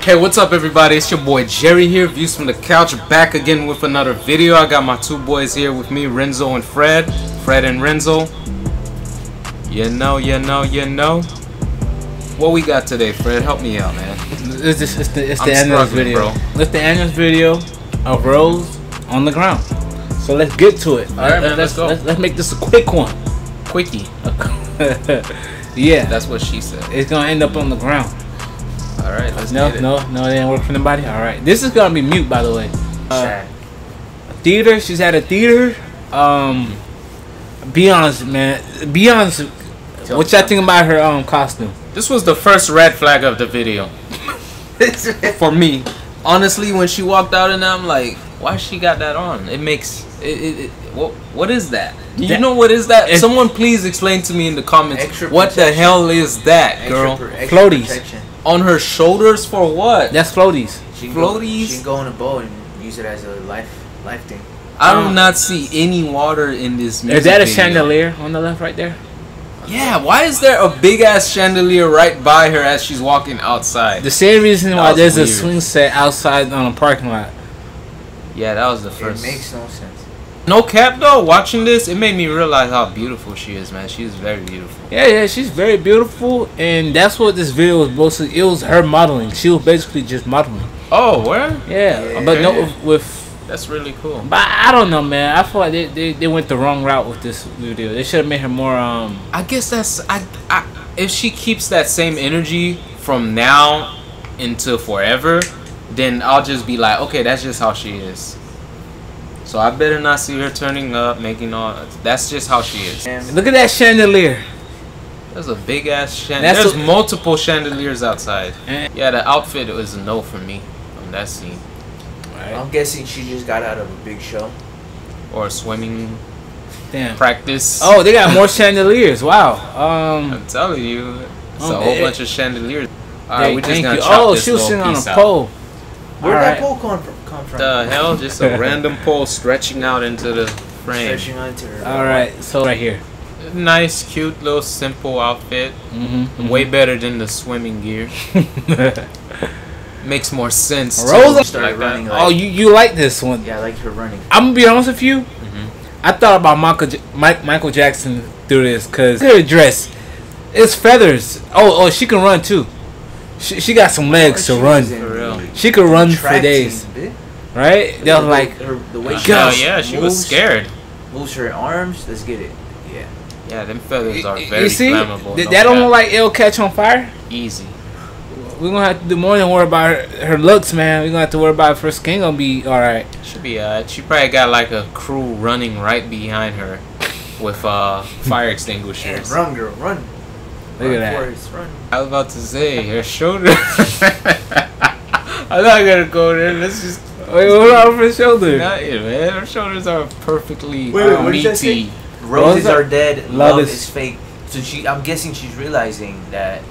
Hey, what's up everybody? It's your boy Jerry here, Views from the Couch, back again with another video. I got my two boys here with me, Renzo and Fred. Fred and Renzo. You know, you know, you know. What we got today, Fred? Help me out, man. It's, just, it's the, it's the end of this video. bro. It's the end of this video of Rose on the ground. So let's get to it. All right, man, let's go. Let's, let's make this a quick one. Quickie. yeah, That's what she said. it's gonna end up on the ground. Alright, let's No, get it. no, no, it didn't work for nobody. All right, this is gonna be mute, by the way. Uh, theater. She's at a theater. Um, be honest, man. Be honest. What y'all think about her um costume? This was the first red flag of the video. For me. Honestly, when she walked out and I'm like, why she got that on? It makes it, it, it what what is that? Do you That- know what is that? It- Someone please explain to me in the comments Extra what the hell is that, girl? Extra, extra Floaties. On her shoulders for what? That's floaties. She can go- Floaties? She can go on a boat and use it as a life life thing. I do Um, not see any water in this music Is that a video. chandelier on the left right there? Yeah, why is there a big ass chandelier right by her as she's walking outside? The same reason That why was there's a swing set outside on a parking lot. Yeah, that was the first. It makes no sense. No cap though. Watching this, it made me realize how beautiful she is, man. She is very beautiful. Yeah, yeah, she's very beautiful, and that's what this video was mostly. It was her modeling. She was basically just modeling. Oh, where? Yeah, Yeah. but no, with, with. That's really cool. But I don't know, man. I feel like they, they, they went the wrong route with this video. They should have made her more um. I guess that's I, I. If she keeps that same energy from now into forever, then I'll just be like, okay, that's just how she is. So I better not see her turning up, making all. That's just how she is. And Look at that chandelier. There's a big ass chandelier. There's a- multiple chandeliers outside. Yeah, the outfit was a no for me from that scene. I'm guessing she just got out of a big show. Or swimming Damn. practice. Oh, they got more chandeliers. Wow. Um. I'm telling you, it's Oh, a whole eh, bunch of chandeliers. All right, we just thank gonna you. chop Oh, this she was sitting on a piece out. pole. Where'd All that right. pole come from? Come from? The hell, just a random pole stretching out into the frame. Stretching onto her. All right, so right here. Nice, cute, little simple outfit. Mm-hmm. Way better than the swimming gear. Makes more sense. too, Rose- Started like running like. oh, you you like this one? Yeah, I liked her running. I'm gonna be honest with you. Mhm. I thought about Michael J- Mike, Michael Jackson through this because her dress, it's feathers. Oh, oh, she can run too. She, she got some legs She to run. Was in For real. the She could run for days, team, bitch. right? They was like, her, the way she Hell Gosh, yeah, she was scared. Moves her arms. Let's get it. Yeah. Yeah, them feathers are you very see, flammable. Th- no that don't look like it'll catch on fire. easy. We're gonna have to do more than worry about her, her looks, man. We're gonna have to worry about if her skin gonna be all right. Should be alright. She probably got like a crew running right behind her with uh fire Yeah, extinguishers. run, girl, run. Look run at that. Forrest, run. I was about to say her shoulder. I'm not gonna go there. Let's just Wait, what about her shoulder? not it, man. Her shoulders are perfectly Wait, wait, what did meaty. say? Roses are dead. love Love, is- is, fake. So she, I'm guessing she's realizing that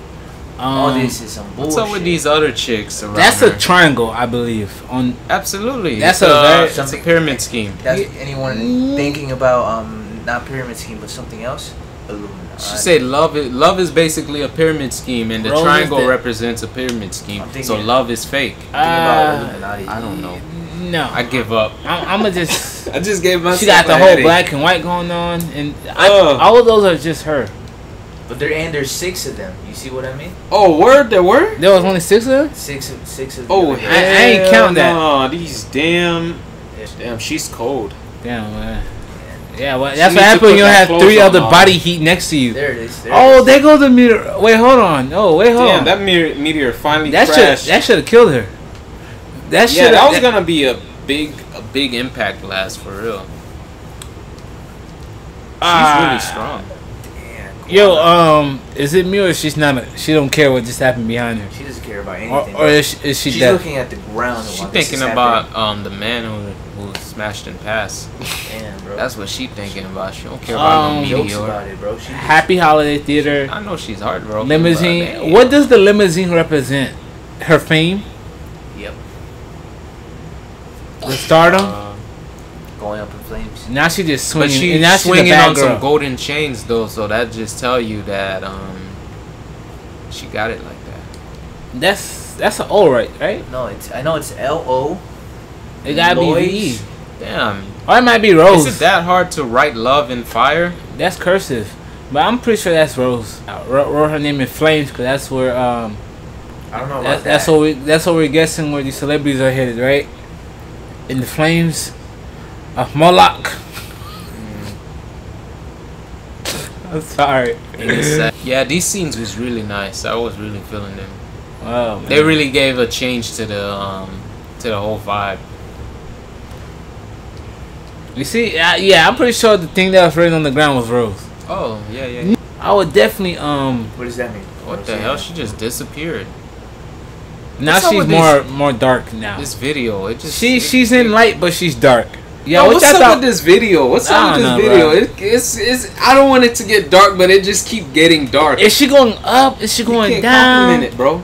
all Um, this is some bullshit. What's up with these other chicks around that's her? a triangle, I believe. On Absolutely. That's it's a very- it's a pyramid scheme. That's anyone thinking about um not pyramid scheme but something else? Illuminati. She said love is love is basically a pyramid scheme, and the Rose is triangle the- represents a pyramid scheme. Thinking- So love is fake. Thinking about Uh, I don't know. no, I give up. I'm, I'm gonna just. I just gave myself. She got the a whole headache. black and white going on, and I, Ugh. all of those are just her. But there and there's six of them. You see what I mean? Oh, word, there were. There was only six of them. Six of six of Oh, them. I- I ain't count that. No, these damn. Damn, she's cold. Damn man. Yeah, well, that's needs what to happens put when you that have three other now. body heat next to you. There it is. There Oh, it is. there goes the meteor. Wait, hold on. Oh, wait, hold Damn, on. that meteor, meteor finally that should crashed. that should have killed her. That should yeah, that was gonna be a big, a big impact blast for real. She's Ah. really strong. Damn, Yo, Koala. um, is it me or she's not? A, she don't care what just happened behind her, she doesn't care about anything. or is she, is she She's deaf? looking at the ground. She's thinking is about um the man who who smashed and passed. Damn, bro. That's what she thinking about. She don't care about Um, no jokes meteor. about it, bro. She just- Happy Holiday Theater I know she's heartbroken. limousine. What does the limousine represent? Her fame, Yep. the stardom. uh, going up in flames. Now she just But swinging. she's and now she's a swinging on girl. some golden chains though, so that just tell you that um she got it like that. That's that's an O right, right? No, it's I know it's L O. It gotta Lois? be V. Damn. Or it might be Rose. Is it that hard to write love in fire? That's cursive, but I'm pretty sure that's Rose. I wrote, wrote her name in flames because that's where um I don't know about that, that. that's what we that's what we're guessing where these celebrities are headed, right? In the flames of Moloch. I'm sorry. And it's sad. yeah, these scenes was really nice. I was really feeling them. Wow, They really gave a change to the um to the whole vibe. You see, uh, yeah, I'm pretty sure the thing that was written on the ground was Rose. Oh yeah yeah. yeah. I would definitely um. What does that mean? What the hell? She just disappeared. Now What's up she's with more more dark now. This video, it just She it- she's in light, but she's dark. Yeah, Yo, which what's up thought- with this video? What's up with this know, video? It, it's, it's I don't want it to get dark, but it just keep getting dark. Is she going up? Is she You going can't down? compliment it, bro.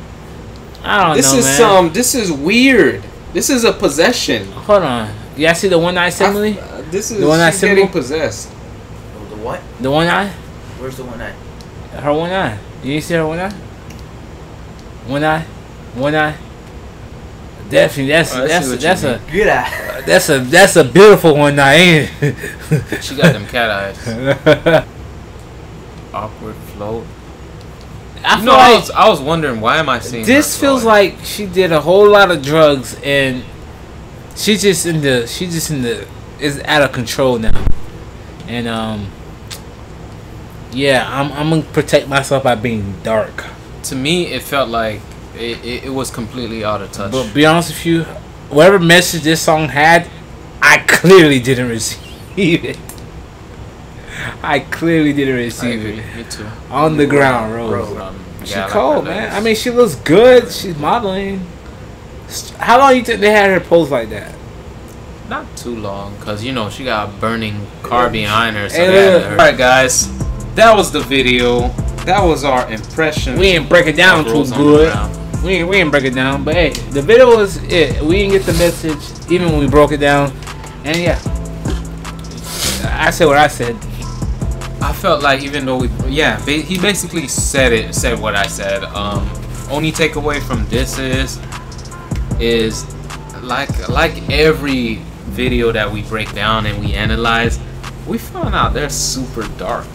I don't This know, This is man. some. this is weird. This is a possession. Hold on. Yeah, see the one eye simile? I- uh, this is The one eye she's getting symbol? possessed. Oh, the what? The one eye? Where's the one eye? Her one eye. You didn't see her one eye? One eye? One eye? Definitely, that's Oh, I that's what that's mean. a Good eye. that's a that's a beautiful one eye, ain't it? She got them cat eyes. Awkward float. I You feel know, I was, I was wondering why am I seeing this her feels like she did a whole lot of drugs and she's just in the she just in the is out of control now. And um yeah i'm, I'm gonna protect myself by being dark. To me it felt like it, it, it was completely out of touch. but be honest with you whatever message this song had i clearly didn't receive it. I clearly didn't I receive agree. it Me too. on the ground rose Um, she yeah, I like cold man. i mean she looks good. She's modeling. How long you think they had her pose like that Not too long, cause you know she got a burning car behind her. So look. All right, guys, that was the video. That was our impression. We didn't break it down too Rose on the good. We didn't, we didn't break it down, but hey, the video was it. We didn't get the message even when we broke it down, and yeah, I said what I said. I felt like even though we, yeah, he basically said it, said what I said. Um, only takeaway from this is, is like like every video that we break down and we analyze, we found out they're super dark.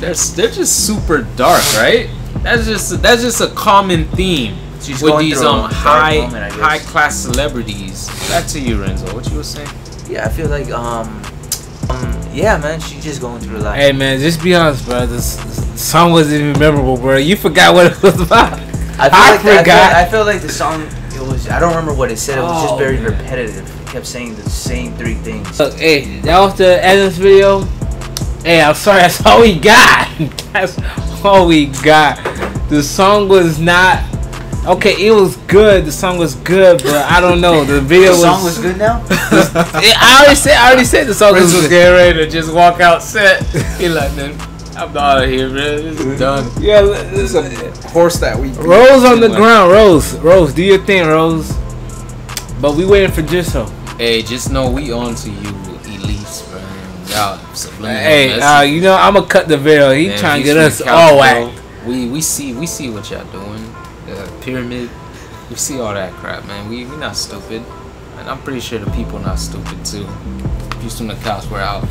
They're they're just super dark, right? That's just that's just a common theme She's with these um high moment, high class celebrities. Back to you, Renzo. What you were saying? Yeah, I feel like um, um, yeah, man, she's just going through life. Hey man, just be honest, bro. This, this song wasn't even memorable, bro. You forgot what it was about. I feel I like the- I forgot. feel, I feel like the song. It was. I don't remember what it said. It was Oh, just very man. repetitive. It kept saying the same three things. Look, hey, that was the end of this video. Hey, I'm sorry, that's all we got. That's all we got. The song was not okay. It was good. The song was good, but I don't know. The video The song was good now. I already said. I already said the song was Renzo's good. getting ready to just walk out set. He like, man, I'm out of here, man. This is done. Yeah, This is a horse that we Rose on the ground. Rose, Rose, do your thing, Rose. But we waiting for Jisoo. Hey, just know we on to you, elites, bro. Y'all subliminal Hey, uh, you know I'm gonna cut the video. He Man, trying to get us all whacked. We we see we see what y'all doing. The pyramid. We see all that crap, man. We we not stupid, and I'm pretty sure the people not stupid too. Houston the cops, we're out.